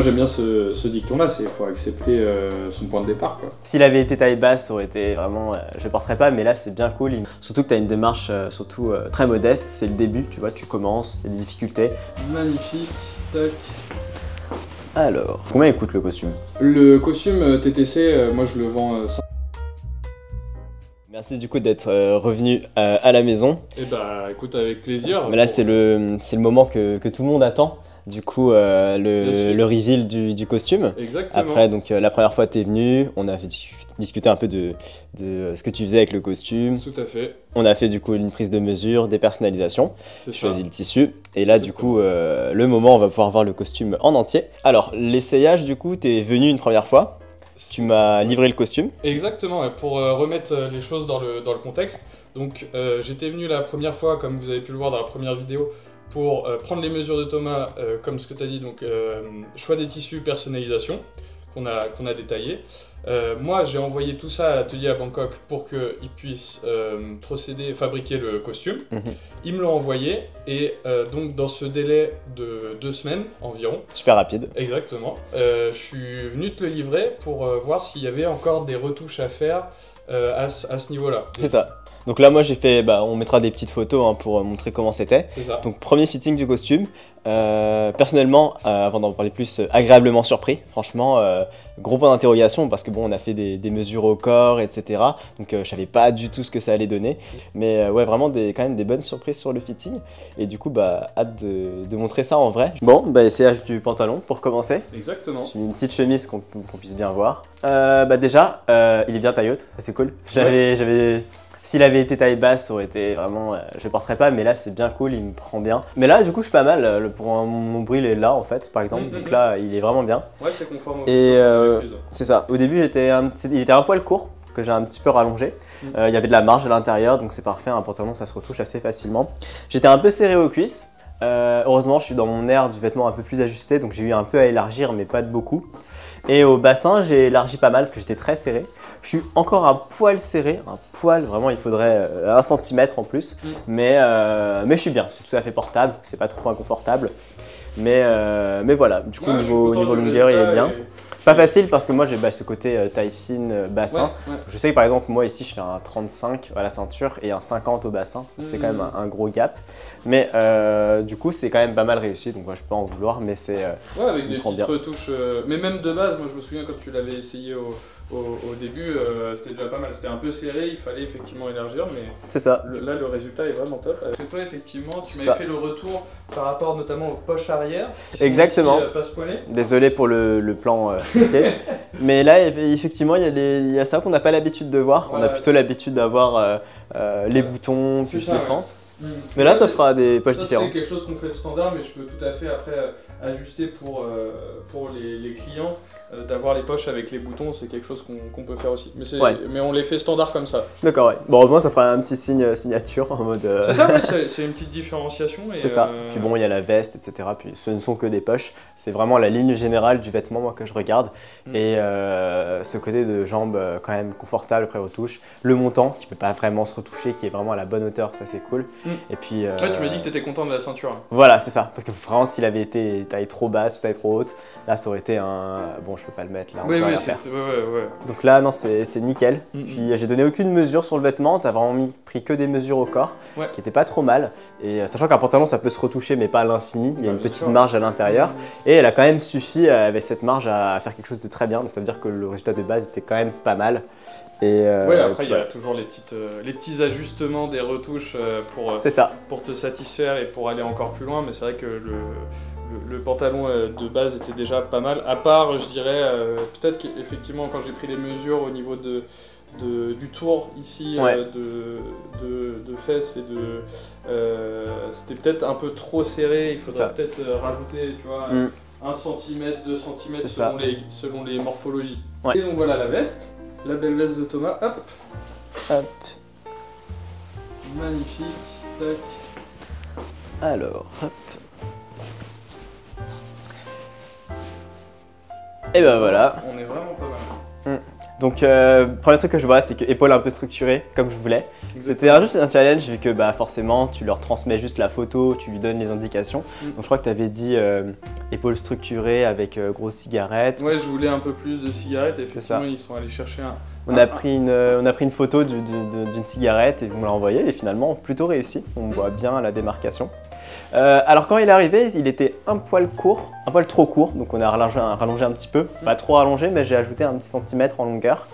Moi j'aime bien ce, ce dicton-là, c'est il faut accepter euh, son point de départ. Quoi. S'il avait été taille basse, ça aurait été vraiment. euh, je le porterais pas, mais là c'est bien cool. Surtout que tu as une démarche euh, surtout euh, très modeste. C'est le début, tu vois, tu commences, il y a des difficultés. Magnifique, tac. Alors, combien il coûte le costume? Le costume TTC, euh, moi je le vends euh, 5. Merci du coup d'être euh, revenu euh, à la maison. Et bah écoute, avec plaisir. Mais là c'est le, c'est le moment que, que tout le monde attend. Du coup, euh, le, le reveal du, du costume. Exactement. Après, donc euh, la première fois tu es venu, on a fait dis- discuté un peu de, de ce que tu faisais avec le costume. Tout à fait, On a fait du coup une prise de mesure, des personnalisations. choisi le tissu. Et là, du coup, euh, le moment, on va pouvoir voir le costume en entier. Alors, l'essayage, du coup, t'es venu une première fois. Tu m'as livré le costume. Exactement, pour remettre les choses dans le, dans le contexte. Donc j'étais venu la première fois, comme vous avez pu le voir dans la première vidéo, pour euh, prendre les mesures de Thomas, euh, comme ce que tu as dit, donc euh, choix des tissus, personnalisation, qu'on a, qu'on a détaillé. Moi j'ai envoyé tout ça à l'atelier à Bangkok pour qu'ils puissent procéder, fabriquer le costume. Mhm. Ils me l'ont envoyé et donc dans ce délai de deux semaines environ, Super rapide. Exactement. Je suis venu te le livrer pour voir s'il y avait encore des retouches à faire euh, à ce niveau-là. C'est ça. Donc là, moi, j'ai fait. Bah, on mettra des petites photos hein, pour euh, montrer comment c'était. Donc, premier fitting du costume. Euh, personnellement, euh, avant d'en parler plus, euh, agréablement surpris. Franchement, gros point d'interrogation parce que bon, on a fait des, des mesures au corps, etc. Donc, je savais pas du tout ce que ça allait donner. Mais ouais, vraiment des, quand même des bonnes surprises sur le fitting. Et du coup, bah, hâte de, de montrer ça en vrai. Bon, bah, essayage du pantalon pour commencer. Exactement. J'ai mis une petite chemise qu'on puisse bien voir. Bah déjà, il est bien ça c'est cool. J'avais, j'avais, s'il avait été taille basse, ça aurait été vraiment, euh, je le porterais pas, mais là c'est bien cool, il me prend bien. Mais là, du coup, je suis pas mal. euh, le- Pour un- mon bril est là en fait, par exemple. Mhm, Donc là, il est vraiment bien. Ouais, c'est conforme au Et, euh. C'est ça. Au début, j'étais un petit, il était un poil court que j'ai un petit peu rallongé. Euh, il y avait de la marge à l'intérieur, donc c'est parfait. Un pantalon, ça se retouche assez facilement. J'étais un peu serré aux cuisses. Euh, heureusement, je suis dans mon air du vêtement un peu plus ajusté, donc j'ai eu un peu à élargir, mais pas de beaucoup. Et au bassin, j'ai élargi pas mal parce que j'étais très serré. Je suis encore un poil serré, un poil, vraiment, il faudrait euh, un centimètre en plus. Mm. Mais, euh, mais je suis bien, c'est tout à fait portable, c'est pas trop inconfortable. Mais, euh, mais voilà, du coup, Ouais, niveau, niveau longueur, il est bien. et- Pas facile parce que moi j'ai bah, ce côté euh, taille fine, euh, bassin. ouais. Je sais que par exemple, moi ici je fais un 35 à la ceinture et un 50 au bassin, ça fait quand même un, un gros gap. Mais euh, du coup, c'est quand même pas mal réussi, donc moi je peux pas en vouloir, mais c'est. euh, Ouais, avec des petites bien. retouches. Mais même de base, moi je me souviens quand tu l'avais essayé au, au, au début, c'était déjà pas mal. C'était un peu serré, il fallait effectivement élargir, mais c'est ça. le- là le résultat est vraiment top. Que toi, effectivement, tu m'avais fait le retour par rapport notamment aux poches arrière. Exactement. euh. Désolé pour le, le plan euh, mais là, eff- effectivement, il y, a y ça qu'on n'a pas l'habitude de voir. On a plutôt l'habitude d'avoir euh, euh, les boutons, plus ça, les ouais. fentes. Mm. Mais là, ça fera des poches Ça, différentes. C'est quelque chose qu'on fait de standard, mais je peux tout à fait après ajuster pour, pour les, les clients. Euh, D'avoir les poches avec les boutons, c'est quelque chose qu'on peut faire aussi. Mais, Ouais. mais on les fait standard comme ça. D'accord, ouais. Bon, au moins, ça fera un petit signe euh, signature en mode. euh, C'est ça, ouais, c'est une petite différenciation. C'est ça. euh, Puis bon, il y a la veste, etc. Puis ce ne sont que des poches. C'est vraiment la ligne générale du vêtement, moi, que je regarde. Mm. Et ce côté de jambes quand même confortable après retouche. Le montant, qui peut pas vraiment se retoucher, qui est vraiment à la bonne hauteur, ça c'est cool. Mm. Et puis. Ouais, tu m'as dit que tu étais content de la ceinture. hein. Voilà, c'est ça. Parce que vraiment, s'il avait été taille trop basse ou taille trop haute, là, ça aurait été un. Bon, je peux pas le mettre là. on Oui, peut oui, rien c'est faire. c'est- ouais, ouais, ouais. Donc là, non, c'est nickel. Mm, Puis j'ai donné aucune mesure sur le vêtement, t'as vraiment mis, pris que des mesures au corps, qui étaient pas trop mal. Et euh, sachant qu'un pantalon, ça peut se retoucher, mais pas à l'infini, il y a Bah, une petite sûr. marge à l'intérieur. Et elle a quand même suffi, euh, avec cette marge, à faire quelque chose de très bien. Donc ça veut dire que le résultat de base était quand même pas mal. Et euh, Ouais, après, il y a toujours les, petites, euh, les petits ajustements, des retouches euh, pour, euh, ça. pour te satisfaire et pour aller encore plus loin, mais c'est vrai que le, le, le pantalon euh, de base était déjà pas mal. À part, je dirais, euh, peut-être qu'effectivement, quand j'ai pris les mesures au niveau de, de- du tour ici euh, de, de, de fesses et de. euh, C'était peut-être un peu trop serré, il faudrait peut-être euh, rajouter, tu vois. Mm. 1 cm, 2 cm selon ça. les, selon les morphologies. Ouais. Et donc voilà la veste, la belle veste de Thomas. Hop, Hop. magnifique. Tac. Alors, hop. Et ben voilà. On est vraiment pas mal. Donc, euh, premier truc que je vois, c'est que épaule un peu structurée, comme je voulais. C'était juste un challenge, vu que bah, forcément, tu leur transmets juste la photo, tu lui donnes les indications. Mm. Donc, je crois que tu avais dit euh, épaule structurée avec euh, grosse cigarette. Ouais, je voulais un peu plus de cigarettes et ça. effectivement, ils sont allés chercher un. On a, pris une, euh, on a pris une photo d'une cigarette et me l'a envoyée et finalement plutôt réussi. On Mm. voit bien la démarcation. Euh, alors quand il est arrivé, il était un poil court, un poil trop court, donc on a rallongé, un- rallongé un petit peu, pas trop rallongé, mais j'ai ajouté un petit centimètre en longueur.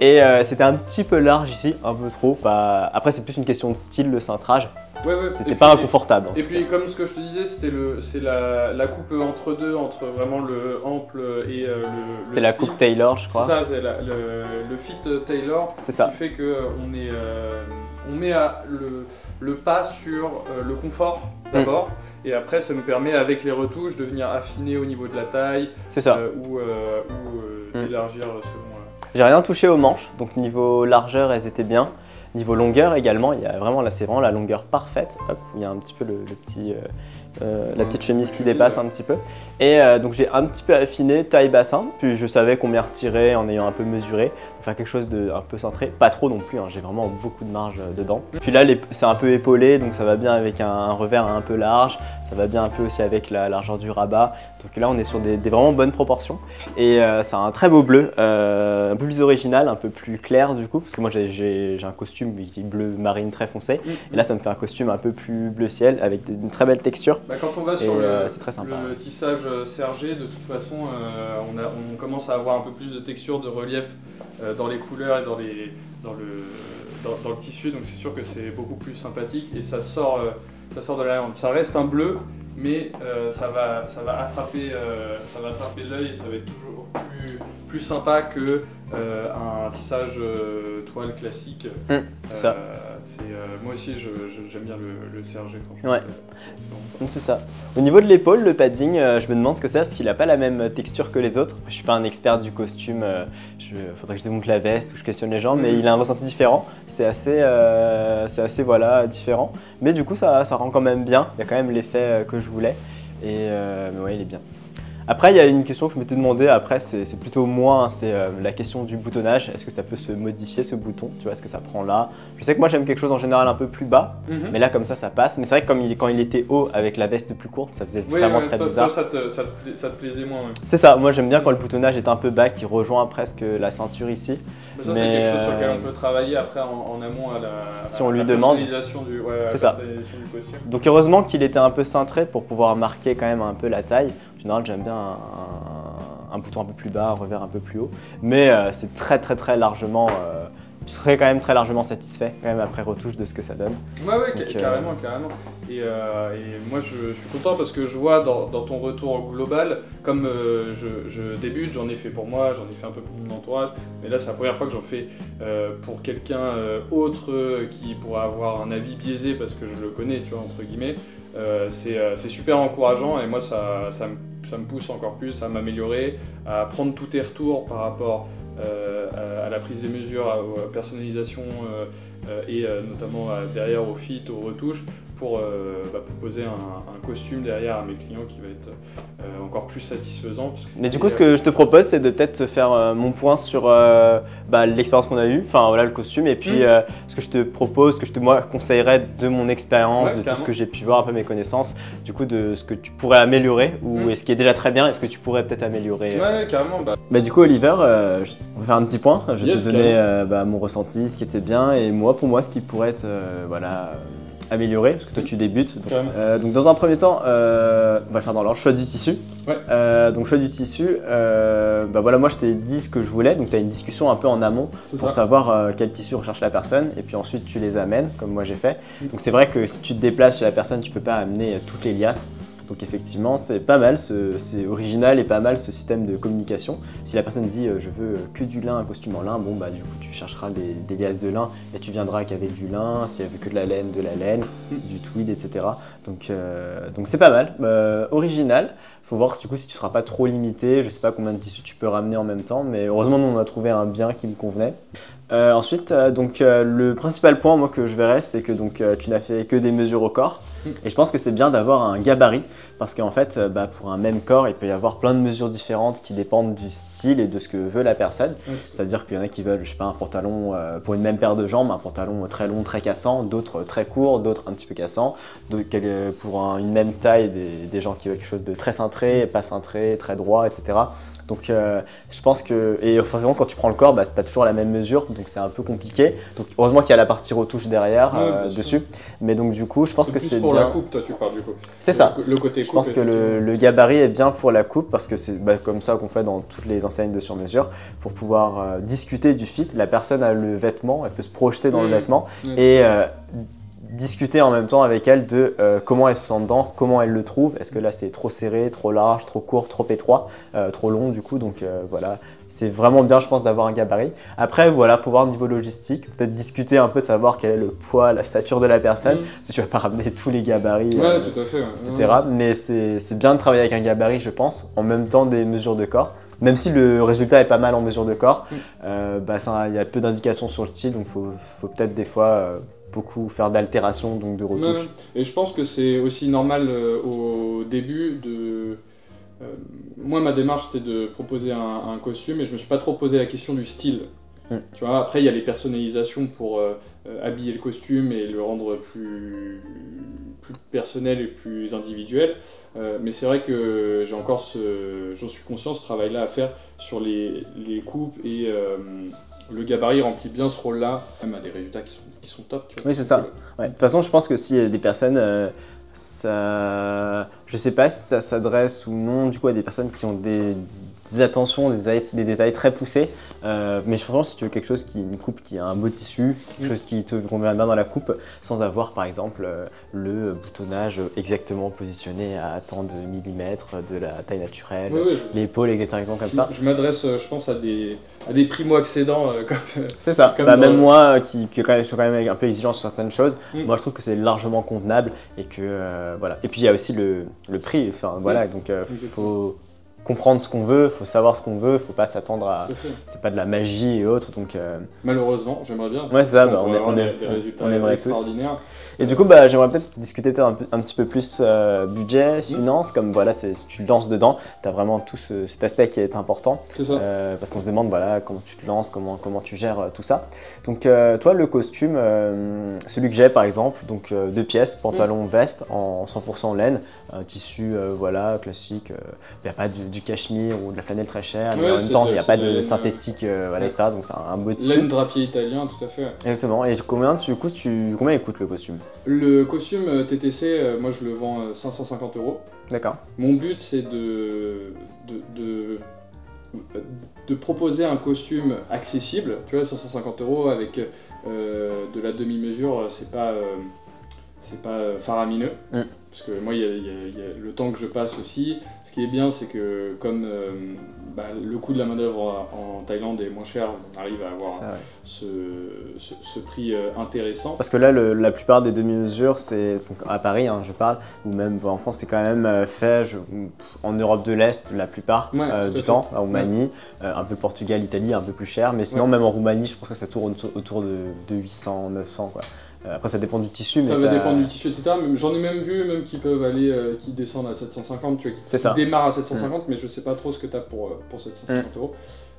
Et euh, c'était un petit peu large ici, un peu trop. Après c'est plus une question de style, le cintrage. Ouais, ouais. C'était pas puis- inconfortable. Et puis, comme ce que je te disais, c'était c'est la, la coupe entre deux, entre vraiment le ample et euh, le. C'était la coupe Taylor, je C'est crois. ça, c'est le, le fit Taylor C'est ça. qui fait que on est, euh, on met à- le, le pas sur euh, le confort d'abord, et après ça nous permet avec les retouches de venir affiner au niveau de la taille ça. euh, ou, euh, ou euh, Mm. d'élargir selon. J'ai rien touché aux manches, donc niveau largeur, elles étaient bien. Niveau longueur également, il y a vraiment là, c'est vraiment la longueur parfaite. Hop, il y a un petit peu le, le petit, euh, la petite chemise qui dépasse un petit peu. Et euh, donc j'ai un petit peu affiné taille bassin, puis je savais combien retirer en ayant un peu mesuré pour faire quelque chose de un peu cintré, pas trop non plus. hein, j'ai vraiment beaucoup de marge euh, dedans. Puis là, c'est un peu épaulé, donc ça va bien avec un, un revers un peu large. Ça va bien un peu aussi avec la largeur du rabat. Donc là, on est sur des, des vraiment bonnes proportions. Et euh, c'est un très beau bleu, un peu plus original, un peu plus clair du coup, parce que moi j'ai- un costume qui est bleu marine très foncé. Et là, ça me fait un costume un peu plus bleu ciel avec des- une très belle texture. Bah, quand on va Et sur le, euh, c'est très sympa. le tissage euh, sergé, de toute façon, euh, on, a- on commence à avoir un peu plus de texture, de relief euh, dans les couleurs et dans, les, dans, le, dans, dans le tissu, donc c'est sûr que c'est beaucoup plus sympathique et ça sort, ça sort de la lande. Ça reste un bleu, mais ça, va, ça va attraper, ça va attraper l'œil et ça va être toujours plus, plus sympa que euh, un tissage euh, toile classique. Hum, c'est ça. Euh, euh, moi aussi, j'aime bien le, le sergé quand je Ouais. fais- c'est ça. Au niveau de l'épaule, le padding, je me demande ce que c'est, parce qu'il n'a pas la même texture que les autres? Je suis pas un expert du costume, il faudrait que je démonte la veste ou je questionne les gens, mais Mhm. il a un ressenti différent. C'est assez, c'est assez voilà, différent. Mais du coup, ça, ça rend quand même bien. Il y a quand même l'effet que je voulais. Et euh, mais ouais, il est bien. Après, il y a une question que je m'étais demandé, après, c'est plutôt moi, hein, c'est euh, la question du boutonnage. Est-ce que ça peut se modifier ce bouton? Tu vois, est-ce que ça prend là? Je sais que moi j'aime quelque chose en général un peu plus bas, Mhm. mais là comme ça ça passe. Mais c'est vrai que comme il, quand il était haut avec la veste plus courte, ça faisait Oui, vraiment ouais, très toi, bizarre. toi, ça, te, ça, te ça te plaisait moins. ouais. C'est ça, moi j'aime bien quand le boutonnage est un peu bas, qui rejoint presque la ceinture ici. Mais ça, c'est quelque chose sur euh, lequel on peut travailler après en, en amont à la, Si on lui la demande. personnalisation du, ouais, C'est ça. du. Donc heureusement qu'il était un peu cintré pour pouvoir marquer quand même un peu la taille. En général j'aime bien un, un- un bouton un peu plus bas, un revers un peu plus haut. Mais euh, c'est très très très largement... euh, je serais quand même très largement satisfait quand même après retouche de ce que ça donne. Ouais, euh, carrément, carrément. Et, euh, et moi, je, je suis content parce que je vois dans, dans ton retour global, comme euh, je, je débute, j'en ai fait pour moi, j'en ai fait un peu pour mon entourage, mais là, c'est la première fois que j'en fais pour quelqu'un autre qui pourrait avoir un avis biaisé parce que je le connais, tu vois, entre guillemets. C'est super encourageant et moi, ça, ça, me, ça me pousse encore plus à m'améliorer, à prendre tous tes retours par rapport à, à la prise des mesures, à, la personnalisation. euh, euh, et euh, notamment euh, derrière au fit, aux retouches, pour euh, bah, proposer un, un costume derrière à mes clients qui va être euh, encore plus satisfaisant. parce que- Mais du coup, ce que je te propose, c'est de peut-être faire euh, mon point sur euh, bah, l'expérience qu'on a eue, enfin voilà le costume, et puis Mm. euh, ce que je te propose, ce que je te moi, conseillerais de mon expérience, Ouais, de tout ce que j'ai pu voir, un peu mes connaissances, du coup de ce que tu pourrais améliorer, ou Mm. est-ce qui est déjà très bien, est-ce que tu pourrais peut-être améliorer. Ouais, carrément. bah, Bah du coup Oliver, euh, je- on va faire un petit point. Je vais Yes, te donner euh, bah, mon ressenti, ce qui était bien, et moi pour moi ce qui pourrait être euh, voilà amélioré, parce que toi tu débutes. Donc, euh, donc dans un premier temps, euh, on va le faire dans l'ordre choix du tissu. Ouais. Euh, donc choix du tissu, bah voilà moi je t'ai dit ce que je voulais, donc tu as une discussion un peu en amont pour ça. savoir quel tissu recherche la personne, et puis ensuite tu les amènes, comme moi j'ai fait. Mm. Donc c'est vrai que si tu te déplaces chez la personne, tu peux pas amener toutes les liasses. Donc effectivement, c'est pas mal, ce- c'est original et pas mal ce système de communication. Si la personne dit euh, je veux que du lin, un costume en lin, bon bah du coup tu chercheras des, des liasses de lin et tu viendras qu'avec du lin. Si elle veut que de la laine, de la laine, du tweed, etc. Donc euh, donc c'est pas mal, Euh, original. Faut voir du coup si tu seras pas trop limité. Je sais pas combien de tissus tu peux ramener en même temps, mais heureusement nous on a trouvé un bien qui me convenait. Euh, ensuite, euh, donc euh, le principal point moi que je verrais, c'est que donc euh, tu n'as fait que des mesures au corps. Et je pense que c'est bien d'avoir un gabarit parce qu'en fait, euh, bah, pour un même corps, il peut y avoir plein de mesures différentes qui dépendent du style et de ce que veut la personne. C'est-à-dire qu'il y en a qui veulent, je sais pas, un pantalon euh, pour une même paire de jambes, un pantalon très long, très cassant, d'autres très court, d'autres un petit peu cassant. Pour une même taille, des, des gens qui veulent quelque chose de très cintré, pas cintré, très droit, etc. Donc euh, je pense que, et forcément quand tu prends le corps, bah, tu as toujours la même mesure, donc c'est un peu compliqué. Donc heureusement qu'il y a la partie retouche derrière, euh, dessus. Mais donc du coup, je pense que c'est pour la coupe, toi tu parles du coup. C'est ça. Le côté coupe. Je pense que le, gabarit est bien pour la coupe parce que c'est bah, comme ça qu'on fait dans toutes les enseignes de sur-mesure pour pouvoir euh, discuter du fit. La personne a le vêtement, elle peut se projeter dans le mmh. vêtement et discuter en même temps avec elle de euh, comment elle se sent dedans, comment elle le trouve. Est-ce que là c'est trop serré, trop large, trop court, trop étroit, euh, trop long du coup. Donc euh, voilà, c'est vraiment bien je pense d'avoir un gabarit. Après voilà, faut voir au niveau logistique, peut-être discuter un peu de savoir quel est le poids, la stature de la personne. Mm. Si tu vas pas ramener tous les gabarits, ouais, tout à fait, etc. Mais c'est bien de travailler avec un gabarit je pense, en même temps des mesures de corps. Même si le résultat est pas mal en mesure de corps, mm. bah, il y a peu d'indications sur le style, donc il faut, faut peut-être des fois beaucoup faire d'altération, donc de retouches. Et je pense que c'est aussi normal euh, au début de. Euh, moi, ma démarche, c'était de proposer un, costume et je me suis pas trop posé la question du style. Tu vois, après, il y a les personnalisations pour euh, habiller le costume et le rendre plus, plus personnel et plus individuel. mais c'est vrai que j'ai encore ce. J'en suis conscient, ce travail-là à faire sur les, les coupes et le gabarit remplit bien ce rôle-là, même à des résultats qui sont, qui sont top. Tu vois. Oui, c'est ça. De toute façon, je pense que si des personnes, euh, ça, je sais pas si ça s'adresse ou non du coup à des personnes qui ont des des attentions, des détails, très poussés. Euh, mais je pense si tu veux quelque chose qui une coupe qui a un beau tissu, quelque chose qui te convient bien dans la coupe, sans avoir par exemple euh, le boutonnage exactement positionné à tant de millimètres de la taille naturelle, l'épaule exactement comme ça. Je m'adresse, euh, je pense, à des, à des primo-accédants. C'est ça. Bah, même moi, qui, qui quand même, suis quand même un peu exigeant sur certaines choses, mm. moi je trouve que c'est largement convenable et que voilà. Et puis il y a aussi le, le prix. Enfin voilà, donc il faut comprendre ce qu'on veut, il faut savoir ce qu'on veut, il faut pas s'attendre à. C'est pas de la magie et autres. Donc, euh, Malheureusement, j'aimerais bien. Ouais, ça, bah, on, est, des, résultats extraordinaires. Et du coup, bah, j'aimerais peut-être discuter un, un, petit peu plus euh, budget, finance, comme voilà, tu te lances dedans, tu as vraiment tout cet aspect qui est important. C'est ça. Euh, parce qu'on se demande voilà, comment tu te lances, comment, comment tu gères tout ça. Donc, toi, le costume, celui que j'ai par exemple, donc deux pièces, pantalon, veste en 100% laine, un tissu voilà, classique, il n'y a pas de du cachemire ou de la flanelle très chère, mais en même temps, il n'y a pas de synthétique, euh, etc. Donc c'est un, beau tissu. Laine drapier italien, tout à fait. Exactement. Et combien, tu, coûtes, tu, combien il coûte le costume? Le costume euh, TTC, euh, moi je le vends 550 euros. D'accord. Mon but, c'est de, de, de, proposer un costume accessible. Tu vois, 550 euros avec de la demi-mesure, c'est pas, c'est pas faramineux. Mm. Parce que moi, il y, a le temps que je passe aussi. Ce qui est bien, c'est que comme euh, bah, le coût de la main-d'œuvre en, Thaïlande est moins cher, on arrive à avoir ce, prix euh, intéressant. Parce que là, la plupart des demi-mesures, c'est à Paris, hein, je parle, ou même en France, c'est quand même euh, fait en Europe de l'Est la plupart du temps, en Roumanie, un peu Portugal, Italie, un peu plus cher. Mais sinon, même en Roumanie, je pense que ça tourne autour de, de 800, 900. Quoi. Euh, après, ça dépend du tissu. Mais ça, va dépendre du tissu, etc. J'en ai même vu, même qui peuvent aller, euh, qui descendent à 750, tu vois, qui, démarrent à 750, mm. mais je sais pas trop ce que tu as pour, euh, pour 750 mm. euros.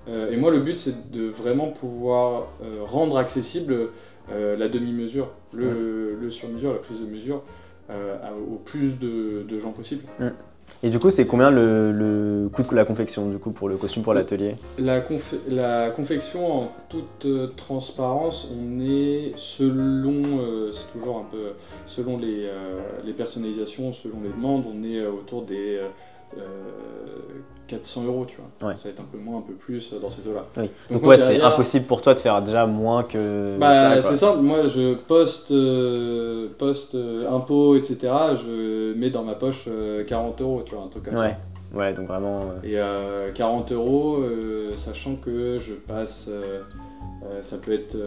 et moi, le but, c'est de vraiment pouvoir rendre accessible la demi-mesure, le, mm. le sur-mesure, la prise de mesure, au plus de, de gens possible. Et du coup, c'est combien le, coût de la confection du coup pour le costume pour l'atelier la, la, confection, en toute euh, transparence, on est selon, euh, c'est toujours un peu selon les, euh, les, personnalisations, selon les demandes, on est autour des 400 euros, tu vois. Ça va être un peu moins, un peu plus dans ces eaux-là. Donc, ouais, c'est impossible pour toi de faire déjà moins que. Bah, c'est simple, moi je poste, euh, poste euh, impôts, etc. Je mets dans ma poche 40 euh, euros, tu vois, un truc comme ouais. ça. Ouais, donc vraiment. Et 40 euros, sachant que je passe. ça peut être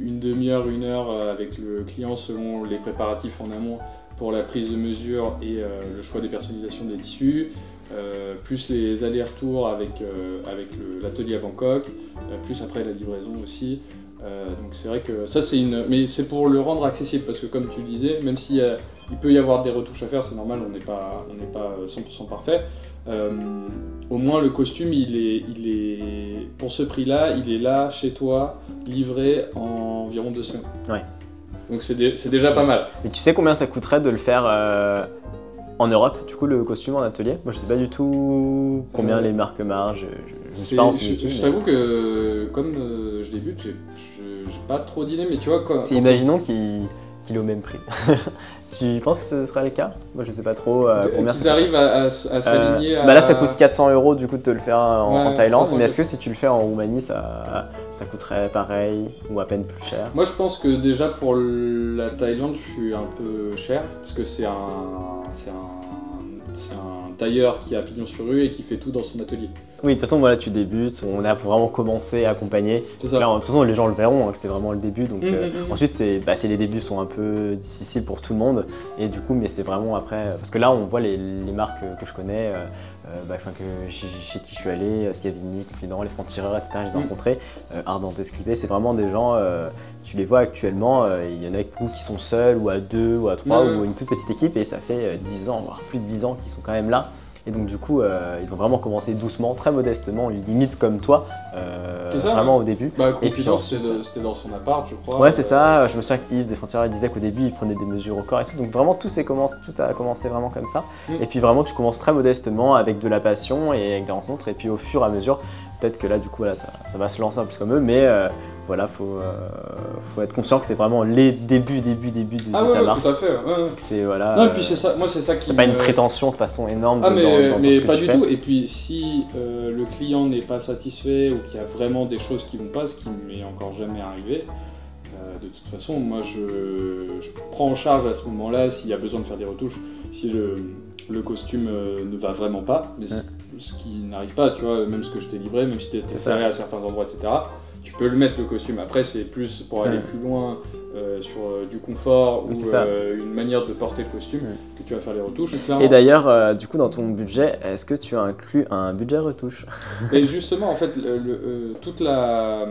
une demi-heure, une heure avec le client selon les préparatifs en amont pour la prise de mesure et le choix des personnalisations des tissus. Euh, plus les allers-retours avec, euh, avec l'atelier à Bangkok, euh, plus après la livraison aussi. Euh, donc c'est vrai que ça c'est une, mais c'est pour le rendre accessible parce que comme tu le disais, même s'il il peut y avoir des retouches à faire, c'est normal, on n'est pas, on n'est pas 100% parfait. Euh, au moins le costume, il est, il est, pour ce prix-là, il est là chez toi, livré en environ deux semaines. Ouais. Donc c'est dé- c'est déjà pas mal. Et tu sais combien ça coûterait de le faire euh, en Europe, du coup, le costume en atelier? Moi, je sais pas du tout combien Euh, les marques margent. Je, C'est- pas renseigné je je mais- t'avoue que comme euh, je l'ai vu, j'ai pas trop d'idées, mais tu vois quand. Si, imaginons qu'il qu'il est au même prix. tu penses que ce serait le cas? Moi, je sais pas trop euh, combien ça arrivent à, à à s'aligner. Euh, bah là, ça coûte 400 euros du coup de te le faire en, Ouais, en Thaïlande. 300, Mais est-ce que si tu le fais en Roumanie, ça, ça coûterait pareil ou à peine plus cher? Moi, je pense que déjà pour la Thaïlande, je suis un peu cher parce que un, c'est un tailleur qui a pignon sur rue et qui fait tout dans son atelier. Oui, de toute façon, voilà, tu débutes. On a pour vraiment commencer à accompagner. Ça. De toute façon, les gens le verront hein, que c'est vraiment le début. Donc, Mm, euh, mm, mm. ensuite, c'est, bah, les débuts sont un peu difficiles pour tout le monde. Et du coup, mais c'est vraiment après. Parce que là, on voit les, les marques que je connais, euh, euh, bah, enfin, que chez, chez qui je suis allé, euh, Scavini, Confident, les francs-tireurs, etc. Je les ai Mm. rencontrés. Euh, Ardent Escribé, c'est vraiment des gens. euh, tu les vois actuellement. euh, Il y en a qui sont seuls, ou à deux, ou à trois, Ouais, ou une toute petite équipe. Et ça fait euh, 10 ans, voire plus de 10 ans qu'ils sont quand même là. Et donc du coup, euh, ils ont vraiment commencé doucement, très modestement, limite comme toi, euh, ça, vraiment ouais. au début. Bah, Et puis c'était dans son appart, je crois. Ouais, c'est ça. Euh, Je me souviens qu'Yves des Frontières disait qu'au début, il prenait des mesures au corps et tout. Donc vraiment, tout, commencé, tout a commencé vraiment comme ça. Mm. Et puis vraiment, tu commences très modestement avec de la passion et avec des rencontres. Et puis au fur et à mesure, peut-être que là, du coup, voilà, ça, ça va se lancer un peu comme eux. Mais voilà, faut, euh, faut être conscient que c'est vraiment les débuts, débuts, débuts de, Ah de ouais, ta ouais, marque. tout à fait. ouais, C'est voilà. Non, et puis c'est ça. Moi, c'est ça qui. t'as pas une prétention de façon énorme Ah de- mais, dans, dans- mais ce que pas tu du fais. tout. Et puis si euh, le client n'est pas satisfait ou qu'il y a vraiment des choses qui vont pas, ce qui m'est encore jamais arrivé, euh, de toute façon, moi je, je prends en charge à ce moment-là s'il y a besoin de faire des retouches, si le, le costume ne va vraiment pas, mais ce- qui n'arrive pas, tu vois, même ce que je t'ai livré, même si tu C'est étais ça. serré à certains endroits, etc. Tu peux le mettre le costume. Après, c'est plus pour aller Ouais. plus loin euh, sur euh, du confort ou euh, une manière de porter le costume Ouais. que tu vas faire les retouches. Et d'ailleurs, du coup, dans ton budget, est-ce que tu as inclus un budget retouche? Et justement, en fait, le- le- toute la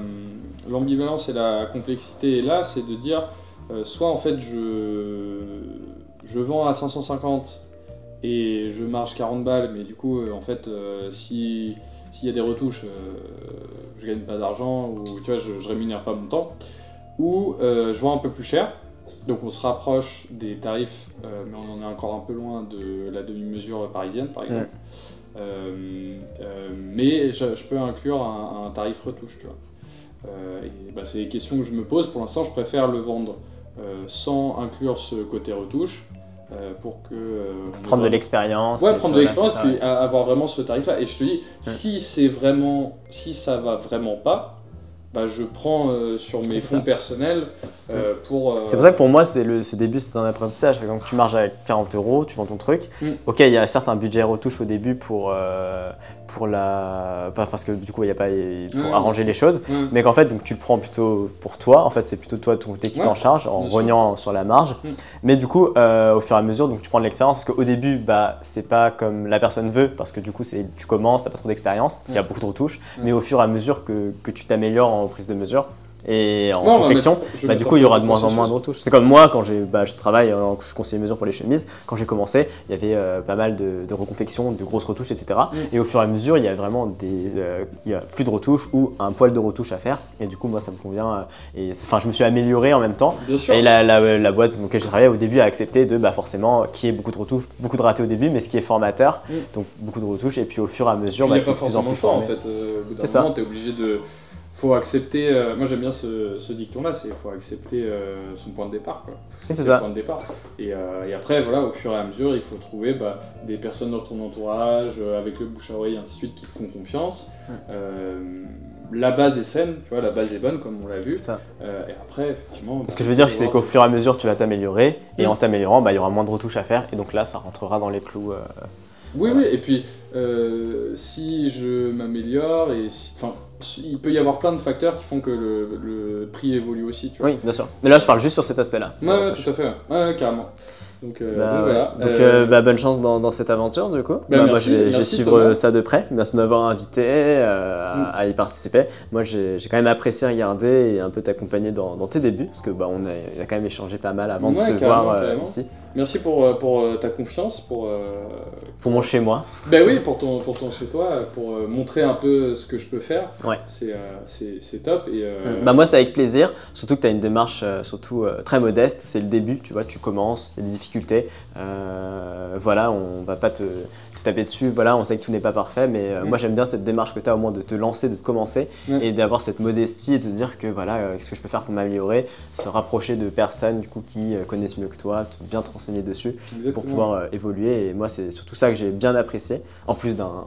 l'ambivalence et la complexité est là, c'est de dire, soit en fait je, je vends à 550 et je marge 40 balles, mais du coup, en fait, si s'il y a des retouches, euh, je gagne pas d'argent ou tu vois, je, je rémunère pas mon temps, ou euh, je vends un peu plus cher. Donc on se rapproche des tarifs, euh, mais on en est encore un peu loin de la demi-mesure parisienne, par exemple. Euh, euh, mais je, je peux inclure un, un tarif retouche, tu vois. Bah, c'est des questions que je me pose. Pour l'instant, je préfère le vendre sans inclure ce côté retouche euh, pour que. euh, Prendre de l'expérience. Ouais, prendre de l'expérience, puis ouais. avoir vraiment ce tarif-là. Et je te dis, si c'est vraiment, si ça va vraiment pas, bah, je prends euh, sur mes fonds ça. personnels euh, pour. euh, C'est pour ça que pour moi, c'est le, ce début, c'est un apprentissage. Par exemple, tu marges avec 40 euros, tu vends ton truc. Mm. Ok, il y a certes un budget retouche au début pour, pour la. pas- Parce que du coup, il n'y a pas. pour arranger les choses. Mais qu'en fait, donc, tu le prends plutôt pour toi. En fait, c'est plutôt toi de ton côté qui Ouais, t'en charge en bien sûr. rognant sur la marge. Mais du coup, euh, au fur et à mesure, donc, tu prends de l'expérience parce qu'au début, bah, c'est pas comme la personne veut parce que du coup, c'est, tu commences, tu n'as pas trop d'expérience, il y a beaucoup de retouches. Mais au fur et à mesure que, que tu t'améliores en prise de mesure et en Non, confection, bah, du coup, il y aura de moins en moins de retouches. C'est comme moi, quand j'ai, bah, je travaille, euh, je suis conseiller mesure pour les chemises. Quand j'ai commencé, il y avait euh, pas mal de, de reconfections, de grosses retouches, etc. Mm. Et au fur et à mesure, il y a vraiment des, euh, il y a plus de retouches ou un poil de retouche à faire. Et du coup, moi, ça me convient. et enfin, je me suis amélioré en même temps. Bien sûr. Et la, la, la boîte dans laquelle je travaillais au début a accepté de, bah, forcément, qu'il y ait beaucoup de retouches, beaucoup de ratés au début, mais ce qui est formateur, Mm. donc beaucoup de retouches. Et puis au fur et à mesure, il bah, n'y a pas de plus en forcément plus choix en fait. C'est ça. moment, tu es obligé de. Faut accepter. euh, moi, j'aime bien ce, ce dicton-là c'est faut accepter euh, son point de départ. Quoi. C'est ça. point de départ. Et, euh, et après, voilà, au fur et à mesure, il faut trouver bah, des personnes dans ton entourage, avec le bouche à oreille, et ainsi de suite, qui te font confiance. La base est saine, tu vois, la base est bonne, comme on l'a vu. Ça. Et après, effectivement. Ce que je veux dire, c'est qu'au fur et à mesure, tu vas t'améliorer. Et Mm. en t'améliorant, bah, il y aura moins de retouches à faire. Et donc là, ça rentrera dans les clous. Oui, Voilà. oui, et puis euh, si je m'améliore, et si- il peut y avoir plein de facteurs qui font que le, le prix évolue aussi, tu vois. Oui, bien sûr. Mais là, je parle juste sur cet aspect-là. Ouais, ouais, tout à fait, ouais, carrément. Donc, euh, Bah, donc voilà. Donc, Euh, bah, bonne chance dans, dans cette aventure du coup. Bah, Bah, moi je vais, je vais merci, suivre Thomas. ça de près. Merci de m'avoir invité euh, Mm. à, à y participer. Moi j'ai quand même apprécié regarder et un peu t'accompagner dans, dans tes débuts parce que bah, on, a, on a quand même échangé pas mal avant de se voir ici. Merci pour, euh, pour euh, ta confiance, pour, euh, Pour mon chez moi. Ben oui, pour ton, pour ton chez toi, pour montrer un peu ce que je peux faire. Ouais. C'est top. Et, Bah moi c'est avec plaisir, surtout que tu as une démarche surtout très modeste, c'est le début, tu vois, tu commences, il y a des difficultés, Euh, voilà, on va pas te, te taper dessus, voilà, on sait que tout n'est pas parfait, mais Mm. moi j'aime bien cette démarche que tu as au moins de te lancer, de te commencer Ouais. et d'avoir cette modestie et de te dire que voilà, ce que je peux faire pour m'améliorer, se rapprocher de personnes du coup qui connaissent mieux que toi, bien te renseigner dessus exactement. pour pouvoir euh, évoluer et moi c'est surtout ça que j'ai bien apprécié, en plus d'un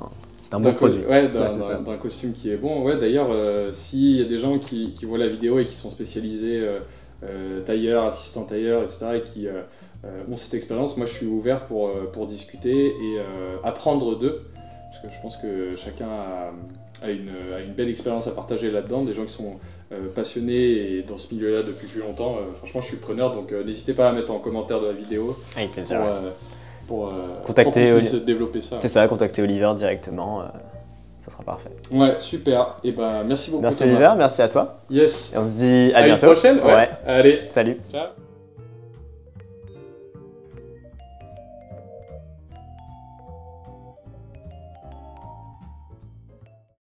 bon produit. Ouais, d'un Ouais, costume qui est bon. Ouais, d'ailleurs, euh, s'il y a des gens qui, qui voient la vidéo et qui sont spécialisés euh, euh, tailleurs, assistants tailleurs, etc., et qui euh, ont cette expérience, moi je suis ouvert pour, pour discuter et apprendre d'eux. Parce que je pense que chacun a, a une, a une belle expérience à partager là-dedans. Des gens qui sont euh, passionnés et dans ce milieu-là depuis plus longtemps. Euh, franchement, je suis preneur, donc euh, n'hésitez pas à mettre en commentaire de la vidéo Avec pour, plaisir. ouais. pour, Contacter pour puisse développer ça. C'est ça, contacter Oliver directement, ça sera parfait. Ouais, super. Et ben, merci beaucoup. Merci. Oliver, merci à toi. Yes. Et on se dit à, À une bientôt. prochaine. Ouais. ouais. Allez. Salut. Ciao.